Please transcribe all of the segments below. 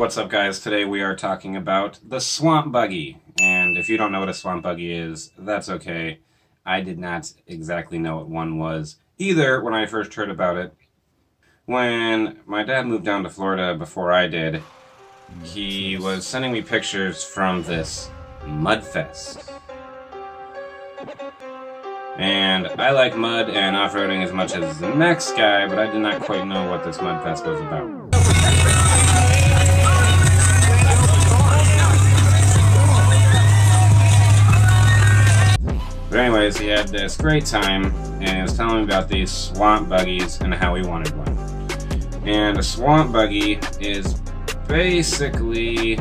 What's up guys? Today we are talking about the Swamp Buggy. And if you don't know what a Swamp Buggy is, that's okay. I did not exactly know what one was either when I first heard about it. When my dad moved down to Florida before I did, he was sending me pictures from this Mudfest. And I like mud and off-roading as much as the next guy, but I did not quite know what this Mudfest was about. But anyways, he had this great time, and he was telling me about these swamp buggies and how he wanted one. And a swamp buggy is basically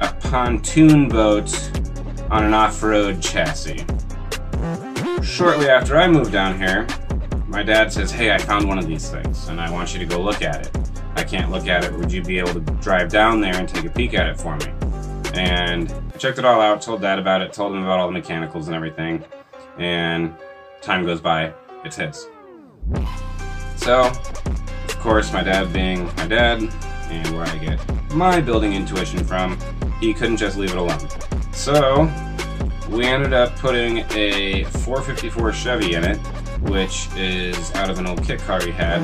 a pontoon boat on an off-road chassis shortly after I moved down here, my dad says, hey, I found one of these things, and I want you to go look at it. I can't look at it. Would you be able to drive down there and take a peek at it for me? And I checked it all out, told dad about it, told him about all the mechanicals and everything, and time goes by, it's his. So, of course, my dad being my dad, and where I get my building intuition from, he couldn't just leave it alone. So, we ended up putting a 454 Chevy in it, which is out of an old kit car he had.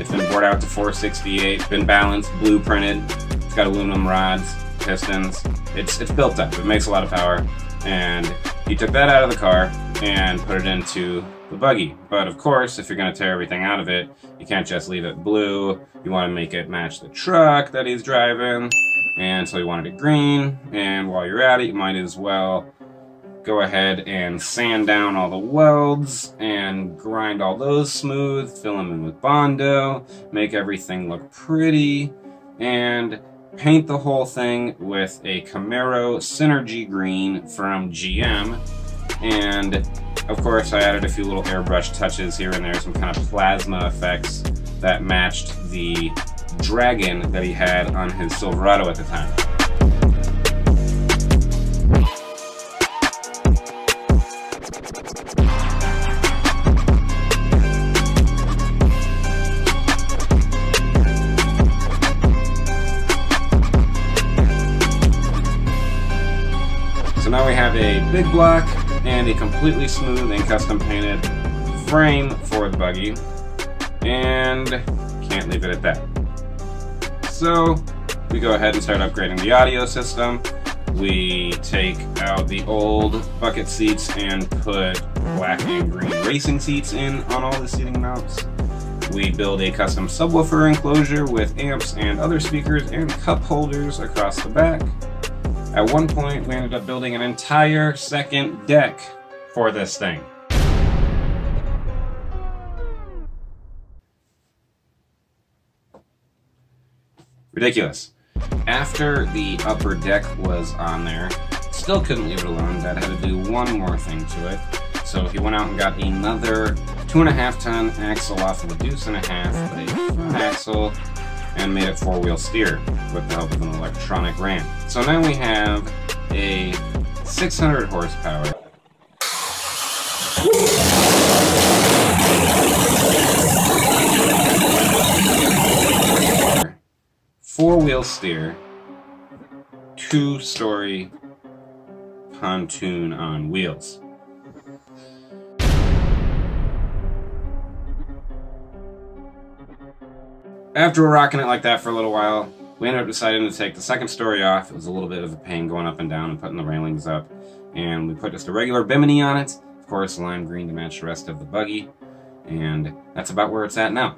It's been bored out to 468, been balanced, blueprinted. It's got aluminum rods, pistons. It's it's built up. It makes a lot of power. And he took that out of the car and put it into the buggy. But of course, if you're going to tear everything out of it, you can't just leave it blue. You want to make it match the truck that he's driving. And so he wanted it green. And while you're at it, you might as well go ahead and sand down all the welds and grind all those smooth, fill them in with Bondo, make everything look pretty, and paint the whole thing with a Camaro Synergy Green from GM. And of course I added a few little airbrush touches here and there, some kind of plasma effects that matched the Dragon that he had on his Silverado at the time. Now we have a big block and a completely smooth and custom painted frame for the buggy. And can't leave it at that. So we go ahead and start upgrading the audio system. We take out the old bucket seats and put black and green racing seats in on all the seating mounts. We build a custom subwoofer enclosure with amps and other speakers and cup holders across the back. At one point, we ended up building an entire second deck for this thing. Ridiculous. After the upper deck was on there, still couldn't leave it alone. Dad had to do one more thing to it. So he went out and got another two and a half ton axle off of a deuce and a half, a front axle, and made it four-wheel steer with the help of an electronic ram. So now we have a 600 horsepower. Four-wheel steer, two-story pontoon on wheels. After rocking it like that for a little while, we ended up deciding to take the second story off. It was a little bit of a pain going up and down and putting the railings up. And we put just a regular bimini on it. Of course, lime green to match the rest of the buggy. And that's about where it's at now.